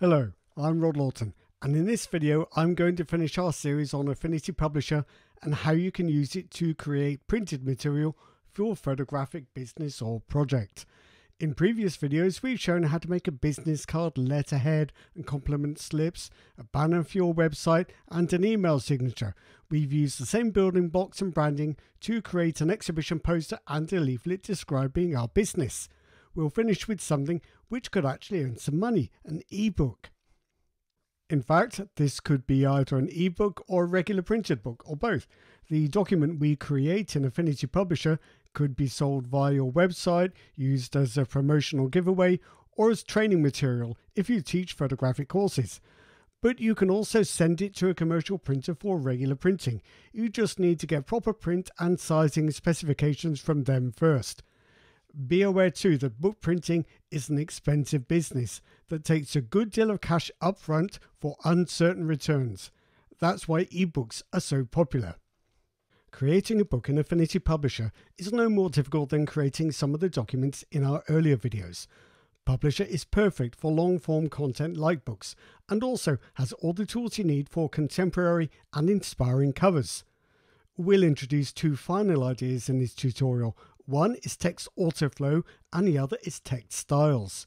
Hello, I'm Rod Lawton, and in this video I'm going to finish our series on Affinity Publisher and how you can use it to create printed material for your photographic business or project. In previous videos we've shown how to make a business card, letterhead and compliment slips, a banner for your website and an email signature. We've used the same building blocks and branding to create an exhibition poster and a leaflet describing our business we'll finish with something which could actually earn some money an ebook. In fact, this could be either an ebook or a regular printed book, or both. The document we create in Affinity Publisher could be sold via your website, used as a promotional giveaway, or as training material if you teach photographic courses. But you can also send it to a commercial printer for regular printing. You just need to get proper print and sizing specifications from them first. Be aware too that book printing is an expensive business that takes a good deal of cash upfront for uncertain returns. That's why ebooks are so popular. Creating a book in Affinity Publisher is no more difficult than creating some of the documents in our earlier videos. Publisher is perfect for long form content like books and also has all the tools you need for contemporary and inspiring covers. We'll introduce two final ideas in this tutorial one is text autoflow and the other is text styles.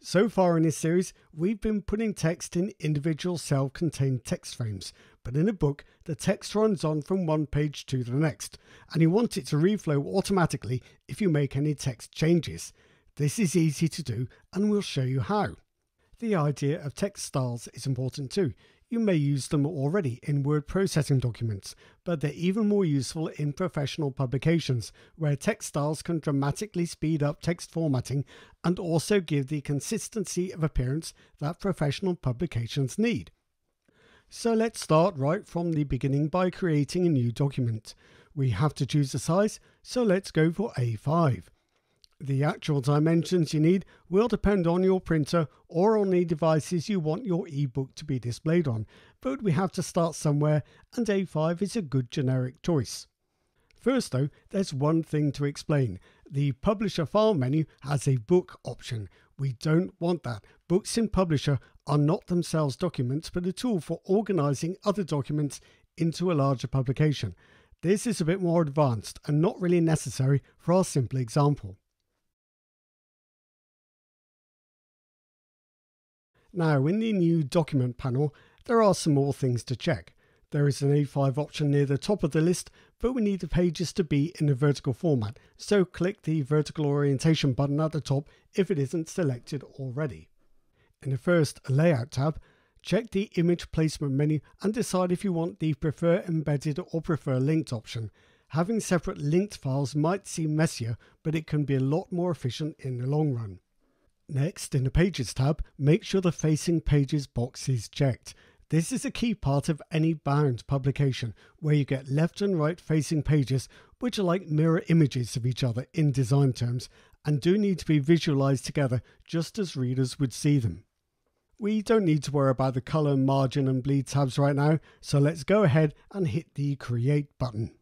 So far in this series, we've been putting text in individual self-contained text frames, but in a book, the text runs on from one page to the next, and you want it to reflow automatically if you make any text changes. This is easy to do, and we'll show you how. The idea of text styles is important too. You may use them already in word processing documents, but they're even more useful in professional publications, where text styles can dramatically speed up text formatting and also give the consistency of appearance that professional publications need. So let's start right from the beginning by creating a new document. We have to choose a size, so let's go for A5. The actual dimensions you need will depend on your printer or on the devices you want your ebook to be displayed on, but we have to start somewhere and A5 is a good generic choice. First though, there's one thing to explain. The Publisher file menu has a book option. We don't want that. Books in Publisher are not themselves documents but a tool for organizing other documents into a larger publication. This is a bit more advanced and not really necessary for our simple example. Now, in the new document panel, there are some more things to check. There is an A5 option near the top of the list, but we need the pages to be in a vertical format, so click the vertical orientation button at the top if it isn't selected already. In the first Layout tab, check the Image Placement menu and decide if you want the Prefer Embedded or Prefer Linked option. Having separate linked files might seem messier, but it can be a lot more efficient in the long run. Next, in the Pages tab, make sure the Facing Pages box is checked. This is a key part of any bound publication, where you get left and right facing pages, which are like mirror images of each other in design terms, and do need to be visualized together just as readers would see them. We don't need to worry about the color, margin and bleed tabs right now, so let's go ahead and hit the Create button.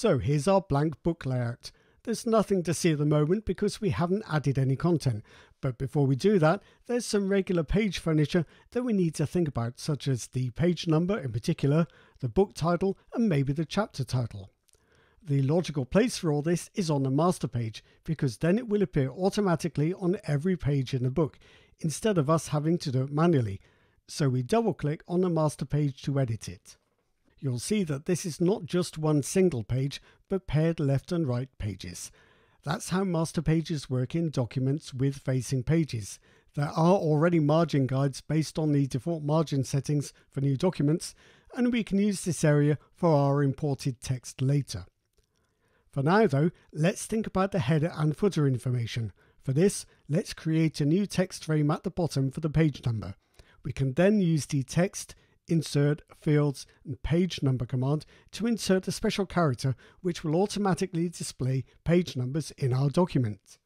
So here's our blank book layout. There's nothing to see at the moment because we haven't added any content, but before we do that, there's some regular page furniture that we need to think about, such as the page number in particular, the book title, and maybe the chapter title. The logical place for all this is on the master page because then it will appear automatically on every page in the book instead of us having to do it manually. So we double click on the master page to edit it you'll see that this is not just one single page, but paired left and right pages. That's how master pages work in documents with facing pages. There are already margin guides based on the default margin settings for new documents, and we can use this area for our imported text later. For now though, let's think about the header and footer information. For this, let's create a new text frame at the bottom for the page number. We can then use the text insert, fields, and page number command to insert a special character which will automatically display page numbers in our document.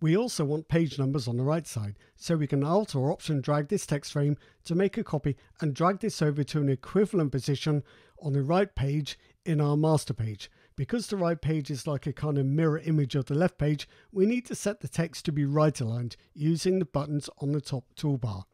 We also want page numbers on the right side, so we can Alt or Option drag this text frame to make a copy and drag this over to an equivalent position on the right page in our master page. Because the right page is like a kind of mirror image of the left page, we need to set the text to be right aligned using the buttons on the top toolbar.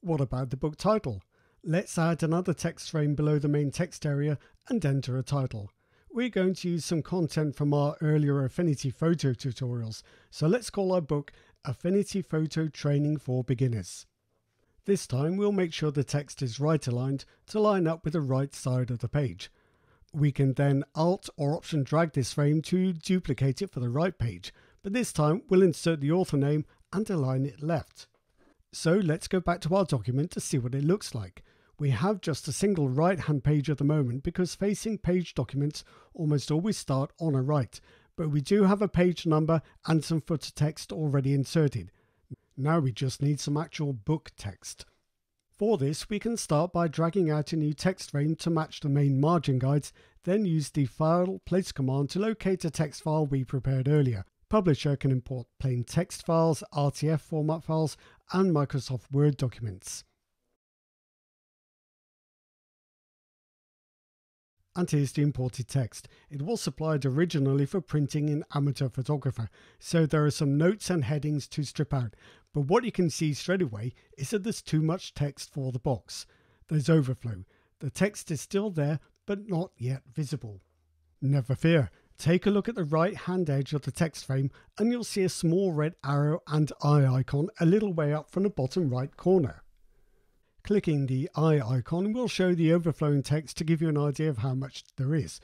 What about the book title? Let's add another text frame below the main text area and enter a title. We're going to use some content from our earlier Affinity Photo tutorials, so let's call our book Affinity Photo Training for Beginners. This time we'll make sure the text is right aligned to line up with the right side of the page. We can then Alt or Option drag this frame to duplicate it for the right page, but this time we'll insert the author name and align it left. So let's go back to our document to see what it looks like. We have just a single right hand page at the moment because facing page documents almost always start on a right, but we do have a page number and some footer text already inserted. Now we just need some actual book text. For this, we can start by dragging out a new text frame to match the main margin guides, then use the File Place command to locate a text file we prepared earlier. Publisher can import plain text files, RTF format files, and Microsoft Word documents. And here's the imported text. It was supplied originally for printing in Amateur Photographer, so there are some notes and headings to strip out. But what you can see straight away is that there's too much text for the box. There's overflow. The text is still there, but not yet visible. Never fear. Take a look at the right hand edge of the text frame and you'll see a small red arrow and eye icon a little way up from the bottom right corner. Clicking the eye icon will show the overflowing text to give you an idea of how much there is,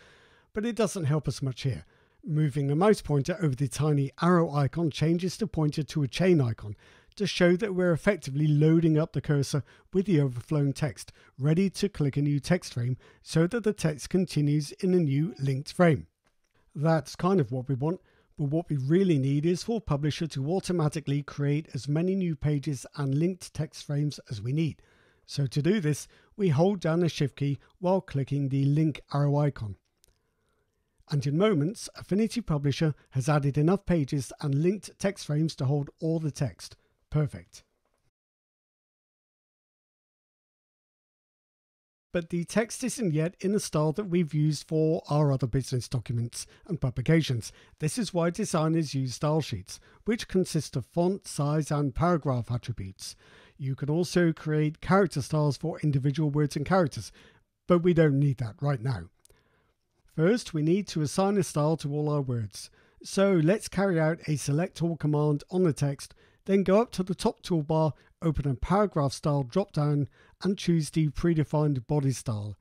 but it doesn't help us much here. Moving the mouse pointer over the tiny arrow icon changes the pointer to a chain icon to show that we're effectively loading up the cursor with the overflowing text, ready to click a new text frame so that the text continues in a new linked frame. That's kind of what we want, but what we really need is for Publisher to automatically create as many new pages and linked text frames as we need. So to do this, we hold down the Shift key while clicking the link arrow icon. And in moments, Affinity Publisher has added enough pages and linked text frames to hold all the text. Perfect. but the text isn't yet in the style that we've used for our other business documents and publications. This is why designers use style sheets, which consist of font, size, and paragraph attributes. You can also create character styles for individual words and characters, but we don't need that right now. First, we need to assign a style to all our words. So let's carry out a select all command on the text, then go up to the top toolbar, open a paragraph style drop down, and choose the predefined body style.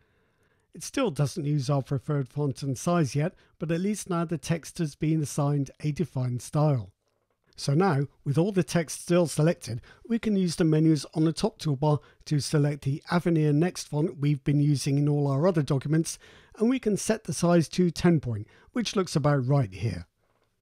It still doesn't use our preferred font and size yet, but at least now the text has been assigned a defined style. So now, with all the text still selected, we can use the menus on the top toolbar to select the Avenir Next font we've been using in all our other documents, and we can set the size to 10 point, which looks about right here.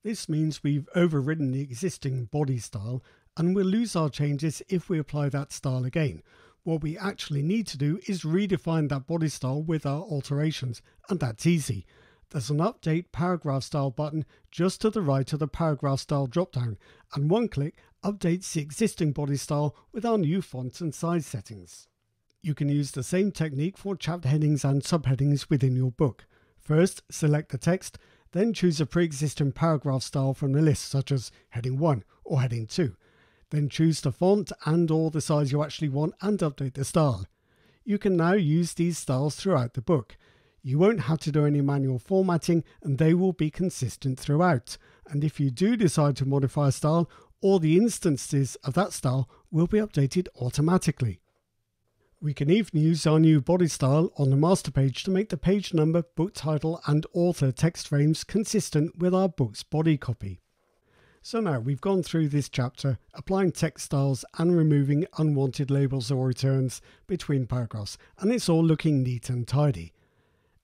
This means we've overridden the existing body style, and we'll lose our changes if we apply that style again, what we actually need to do is redefine that body style with our alterations, and that's easy. There's an Update Paragraph Style button just to the right of the Paragraph Style dropdown, and one click updates the existing body style with our new font and size settings. You can use the same technique for chapter headings and subheadings within your book. First, select the text, then choose a pre-existing paragraph style from the list, such as heading 1 or heading 2. Then choose the font and or the size you actually want and update the style. You can now use these styles throughout the book. You won't have to do any manual formatting and they will be consistent throughout. And if you do decide to modify a style, all the instances of that style will be updated automatically. We can even use our new body style on the master page to make the page number, book title and author text frames consistent with our book's body copy. So now we've gone through this chapter applying text styles and removing unwanted labels or returns between paragraphs and it's all looking neat and tidy.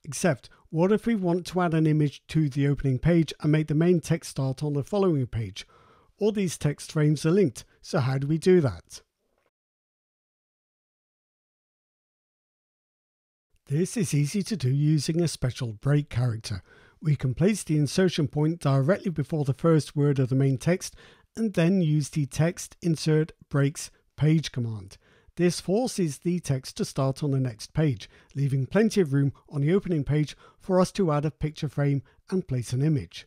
Except what if we want to add an image to the opening page and make the main text start on the following page? All these text frames are linked, so how do we do that? This is easy to do using a special break character, we can place the insertion point directly before the first word of the main text and then use the text insert breaks page command. This forces the text to start on the next page, leaving plenty of room on the opening page for us to add a picture frame and place an image.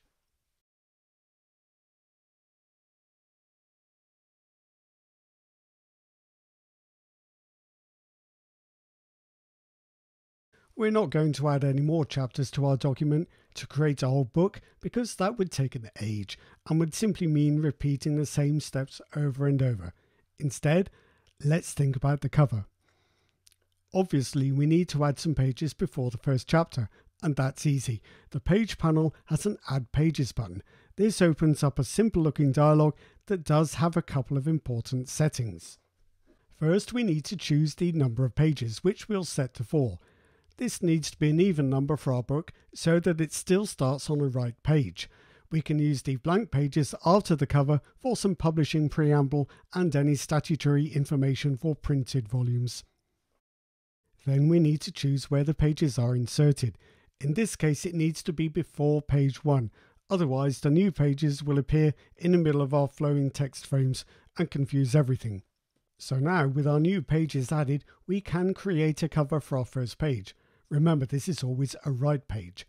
We're not going to add any more chapters to our document to create a whole book because that would take an age and would simply mean repeating the same steps over and over. Instead, let's think about the cover. Obviously, we need to add some pages before the first chapter, and that's easy. The page panel has an Add Pages button. This opens up a simple looking dialog that does have a couple of important settings. First, we need to choose the number of pages, which we'll set to 4. This needs to be an even number for our book so that it still starts on the right page. We can use the blank pages after the cover for some publishing preamble and any statutory information for printed volumes. Then we need to choose where the pages are inserted. In this case it needs to be before page 1, otherwise the new pages will appear in the middle of our flowing text frames and confuse everything. So now with our new pages added we can create a cover for our first page. Remember, this is always a right page.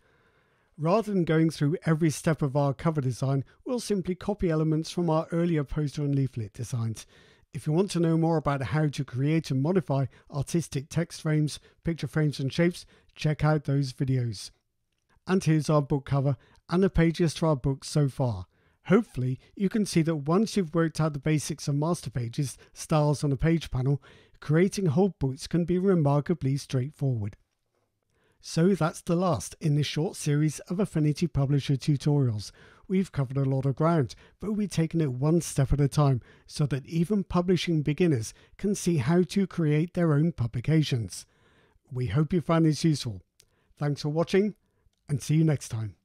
Rather than going through every step of our cover design, we'll simply copy elements from our earlier poster and leaflet designs. If you want to know more about how to create and modify artistic text frames, picture frames and shapes, check out those videos. And here's our book cover and the pages to our book so far. Hopefully, you can see that once you've worked out the basics of master pages, styles on a page panel, creating whole books can be remarkably straightforward. So that's the last in this short series of Affinity Publisher tutorials. We've covered a lot of ground, but we've taken it one step at a time so that even publishing beginners can see how to create their own publications. We hope you found this useful. Thanks for watching and see you next time.